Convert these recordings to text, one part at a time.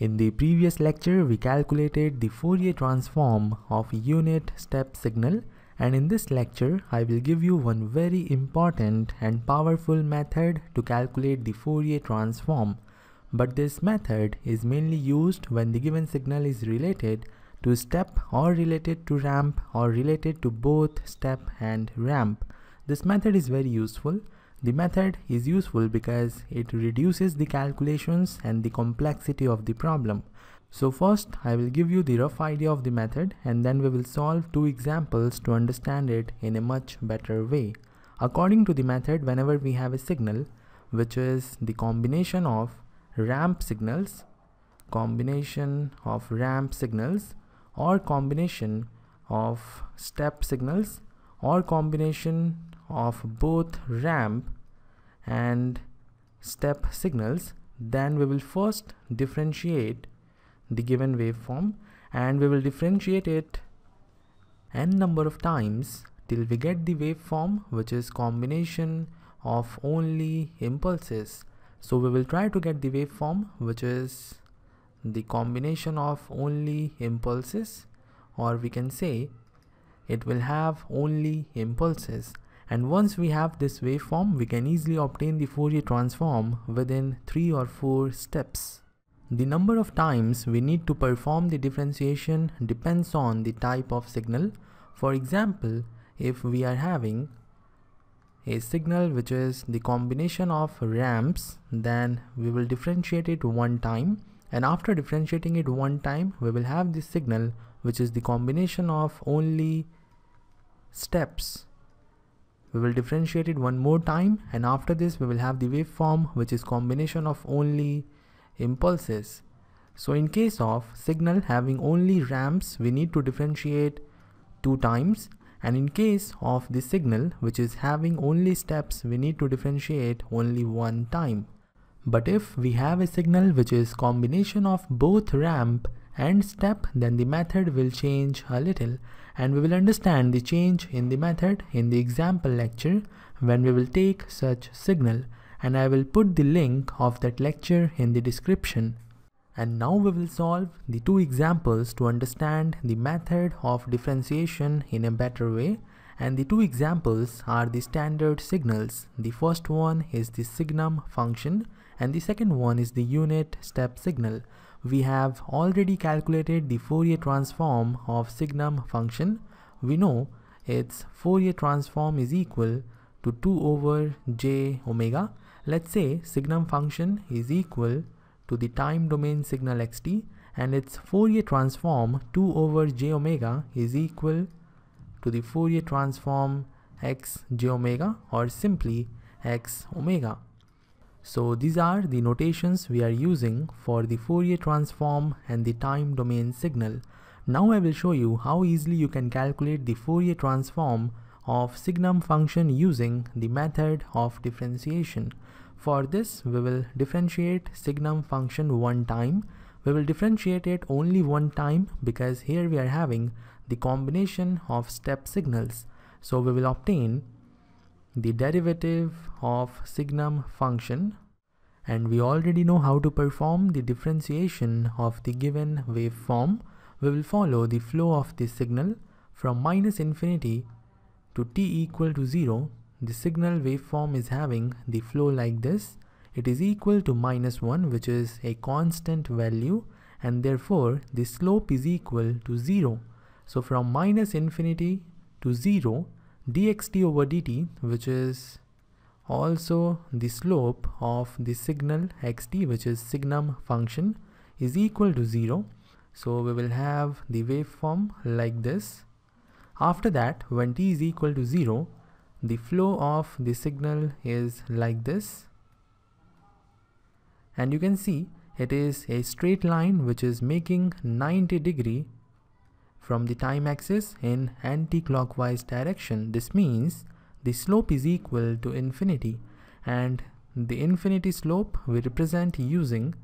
In the previous lecture, we calculated the Fourier transform of unit step signal and in this lecture, I will give you one very important and powerful method to calculate the Fourier transform. But this method is mainly used when the given signal is related to step or related to ramp or related to both step and ramp. This method is very useful the method is useful because it reduces the calculations and the complexity of the problem. So first I will give you the rough idea of the method and then we will solve two examples to understand it in a much better way. According to the method whenever we have a signal which is the combination of ramp signals, combination of ramp signals or combination of step signals or combination of both ramp and step signals then we will first differentiate the given waveform and we will differentiate it n number of times till we get the waveform which is combination of only impulses. So we will try to get the waveform which is the combination of only impulses or we can say it will have only impulses and once we have this waveform, we can easily obtain the Fourier transform within 3 or 4 steps. The number of times we need to perform the differentiation depends on the type of signal. For example, if we are having a signal which is the combination of ramps, then we will differentiate it one time. And after differentiating it one time, we will have this signal which is the combination of only steps we will differentiate it one more time and after this we will have the waveform which is combination of only impulses. So in case of signal having only ramps we need to differentiate two times and in case of the signal which is having only steps we need to differentiate only one time. But if we have a signal which is combination of both ramp and step then the method will change a little and we will understand the change in the method in the example lecture when we will take such signal and I will put the link of that lecture in the description. And now we will solve the two examples to understand the method of differentiation in a better way and the two examples are the standard signals. The first one is the signum function and the second one is the unit step signal we have already calculated the Fourier transform of signum function. We know its Fourier transform is equal to 2 over j omega. Let's say signum function is equal to the time domain signal xt and its Fourier transform 2 over j omega is equal to the Fourier transform x j omega or simply x omega. So these are the notations we are using for the Fourier transform and the time domain signal. Now I will show you how easily you can calculate the Fourier transform of signum function using the method of differentiation. For this we will differentiate signum function one time. We will differentiate it only one time because here we are having the combination of step signals. So we will obtain the derivative of signum function and we already know how to perform the differentiation of the given waveform. We will follow the flow of the signal from minus infinity to t equal to 0. The signal waveform is having the flow like this. It is equal to minus 1 which is a constant value and therefore the slope is equal to 0. So from minus infinity to 0 dxt over dt which is also the slope of the signal xt which is signum function is equal to 0 so we will have the waveform like this. After that when t is equal to 0 the flow of the signal is like this. And you can see it is a straight line which is making 90 degree from the time axis in anti-clockwise direction. This means the slope is equal to infinity and the infinity slope we represent using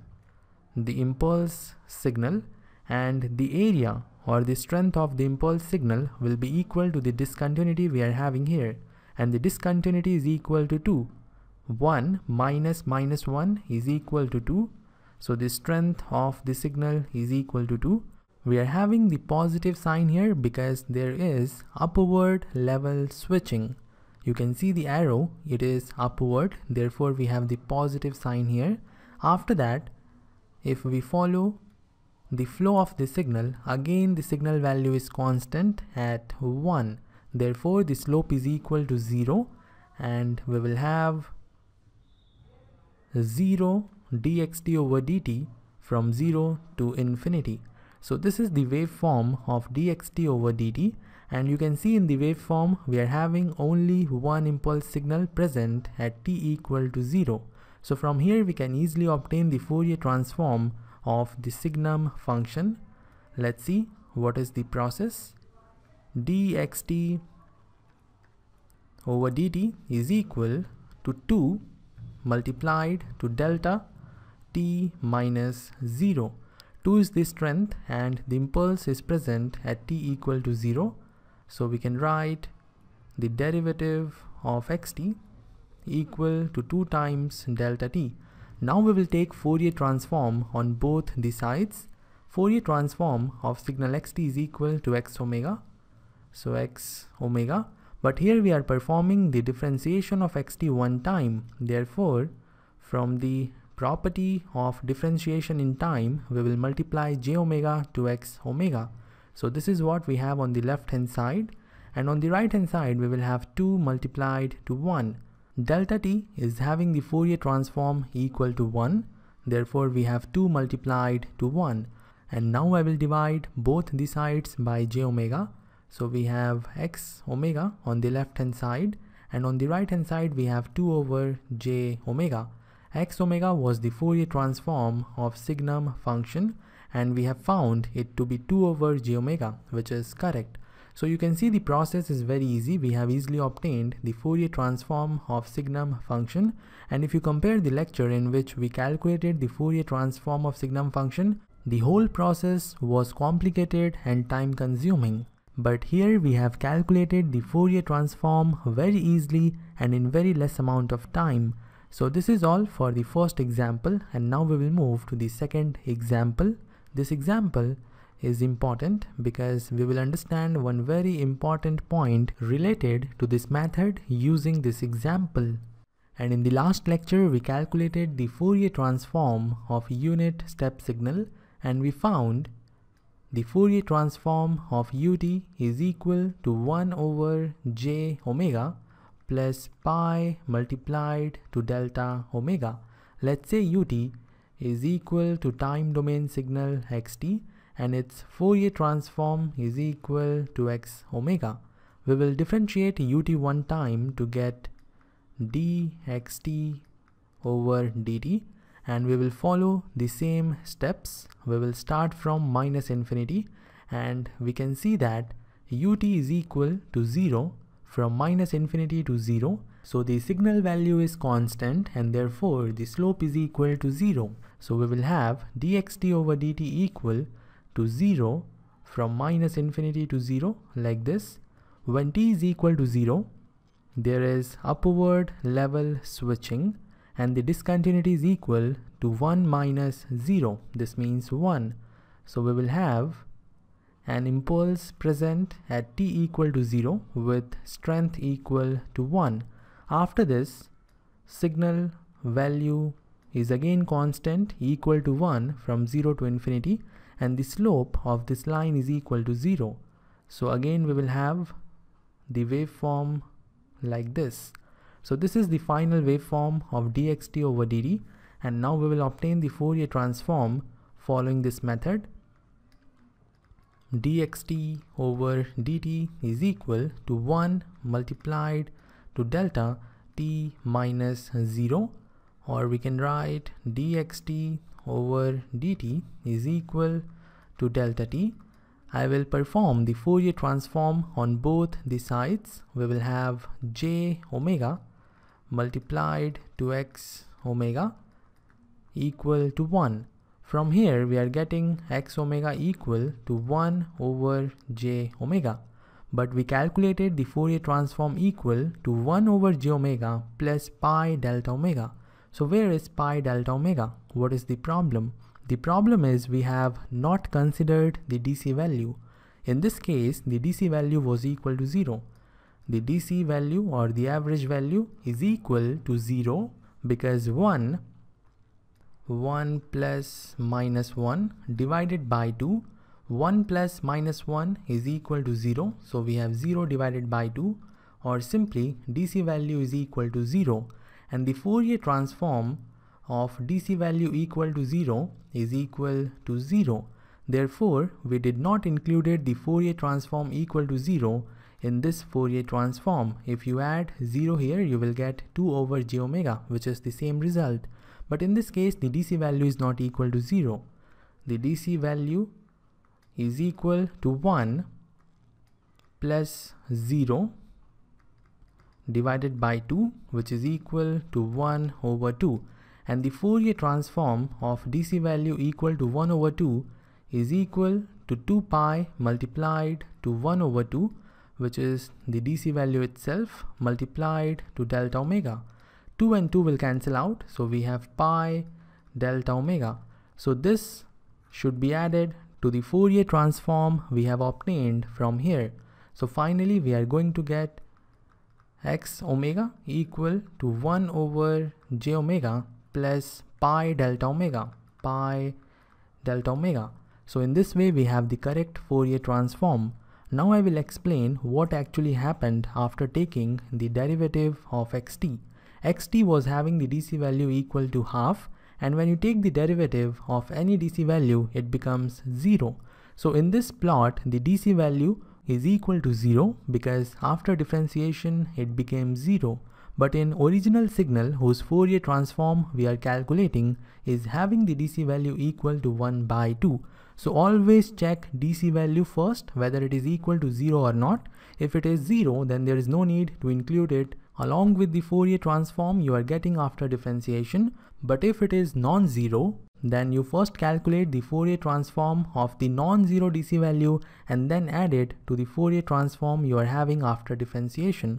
the impulse signal and the area or the strength of the impulse signal will be equal to the discontinuity we are having here and the discontinuity is equal to 2. 1 minus minus 1 is equal to 2 So the strength of the signal is equal to 2. We are having the positive sign here because there is upward level switching. You can see the arrow, it is upward, therefore we have the positive sign here. After that, if we follow the flow of the signal, again the signal value is constant at 1. Therefore, the slope is equal to 0 and we will have 0 dxt over dt from 0 to infinity. So this is the waveform of dxt over dt and you can see in the waveform we are having only one impulse signal present at t equal to 0. So from here we can easily obtain the Fourier transform of the signum function. Let's see what is the process. dxt over dt is equal to 2 multiplied to delta t minus 0. 2 is the strength and the impulse is present at t equal to 0. So we can write the derivative of xt equal to 2 times delta t. Now we will take Fourier transform on both the sides. Fourier transform of signal xt is equal to x omega. So x omega but here we are performing the differentiation of xt one time. Therefore, from the property of differentiation in time, we will multiply j omega to x omega. So this is what we have on the left hand side and on the right hand side we will have 2 multiplied to 1. Delta t is having the Fourier transform equal to 1 therefore we have 2 multiplied to 1 and now I will divide both the sides by j omega so we have x omega on the left hand side and on the right hand side we have 2 over j omega. X omega was the Fourier transform of signum function and we have found it to be 2 over j omega which is correct. So you can see the process is very easy. We have easily obtained the Fourier transform of signum function and if you compare the lecture in which we calculated the Fourier transform of signum function, the whole process was complicated and time consuming. But here we have calculated the Fourier transform very easily and in very less amount of time. So this is all for the first example and now we will move to the second example. This example is important because we will understand one very important point related to this method using this example. And in the last lecture we calculated the Fourier transform of unit step signal and we found the Fourier transform of ut is equal to 1 over j omega plus pi multiplied to delta omega. Let's say ut is equal to time domain signal xt and its Fourier transform is equal to x omega. We will differentiate ut one time to get dxt over dt and we will follow the same steps. We will start from minus infinity and we can see that ut is equal to 0 from minus infinity to 0. So the signal value is constant and therefore the slope is equal to 0. So we will have dxt over dt equal to 0 from minus infinity to 0 like this. When t is equal to 0, there is upward level switching and the discontinuity is equal to 1 minus 0 this means 1 so we will have an impulse present at t equal to 0 with strength equal to 1 after this signal value is again constant equal to 1 from 0 to infinity and the slope of this line is equal to 0 so again we will have the waveform like this. So this is the final waveform of dxt over dt and now we will obtain the Fourier transform following this method. Dxt over dt is equal to 1 multiplied to delta t minus 0 or we can write dxt over dt is equal to delta t. I will perform the Fourier transform on both the sides. We will have j omega multiplied to x omega equal to 1. From here we are getting x omega equal to 1 over j omega. But we calculated the Fourier transform equal to 1 over j omega plus pi delta omega. So where is pi delta omega? What is the problem? The problem is we have not considered the DC value. In this case, the DC value was equal to 0. The DC value or the average value is equal to 0 because 1 1 plus minus 1 divided by 2 1 plus minus 1 is equal to 0 so we have 0 divided by 2 or simply DC value is equal to 0 and the Fourier transform of DC value equal to 0 is equal to 0. Therefore, we did not included the Fourier transform equal to 0 in this Fourier transform. If you add 0 here, you will get 2 over j omega, which is the same result. But in this case, the DC value is not equal to 0. The DC value is equal to 1 plus 0 divided by 2 which is equal to 1 over 2 and the Fourier transform of DC value equal to 1 over 2 is equal to 2 pi multiplied to 1 over 2 which is the DC value itself multiplied to delta omega. 2 and 2 will cancel out so we have pi delta omega. So this should be added to the Fourier transform we have obtained from here. So finally we are going to get x omega equal to 1 over j omega plus pi delta omega, pi delta omega. So in this way we have the correct Fourier transform. Now I will explain what actually happened after taking the derivative of xt. Xt was having the DC value equal to half and when you take the derivative of any DC value it becomes 0. So in this plot the DC value is equal to 0 because after differentiation it became 0 but in original signal whose Fourier transform we are calculating is having the DC value equal to 1 by 2. So always check DC value first whether it is equal to 0 or not. If it is 0 then there is no need to include it along with the Fourier transform you are getting after differentiation. But if it is non-zero then you first calculate the Fourier transform of the non-zero DC value and then add it to the Fourier transform you are having after differentiation.